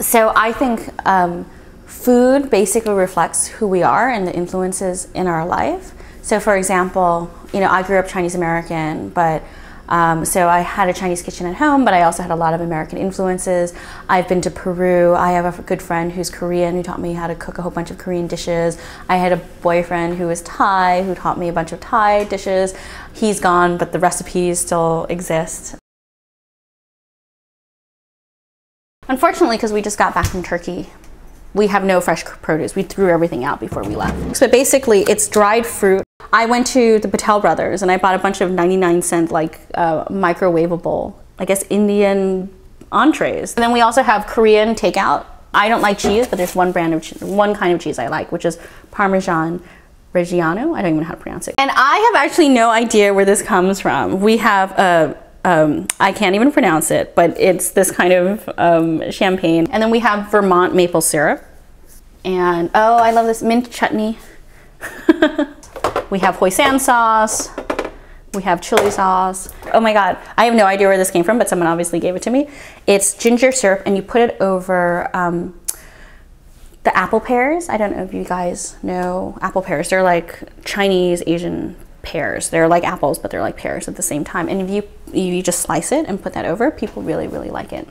So I think um, food basically reflects who we are and the influences in our life. So for example, you know, I grew up Chinese American, but um, so I had a Chinese kitchen at home, but I also had a lot of American influences. I've been to Peru. I have a good friend who's Korean who taught me how to cook a whole bunch of Korean dishes. I had a boyfriend who was Thai who taught me a bunch of Thai dishes. He's gone, but the recipes still exist. Unfortunately, because we just got back from Turkey, we have no fresh produce. We threw everything out before we left. So basically, it's dried fruit. I went to the Patel Brothers and I bought a bunch of 99 cent like uh, microwavable, I guess Indian entrees. And then we also have Korean takeout. I don't like cheese, but there's one brand of one kind of cheese I like, which is Parmesan Reggiano. I don't even know how to pronounce it. And I have actually no idea where this comes from. We have a um, I can't even pronounce it, but it's this kind of um, champagne. And then we have Vermont maple syrup. And oh, I love this mint chutney. we have hoisin sauce. We have chili sauce. Oh my God, I have no idea where this came from, but someone obviously gave it to me. It's ginger syrup and you put it over um, the apple pears. I don't know if you guys know apple pears. They're like Chinese Asian pears. They're like apples, but they're like pears at the same time. And if you you just slice it and put that over, people really really like it.